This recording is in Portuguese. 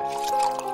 Música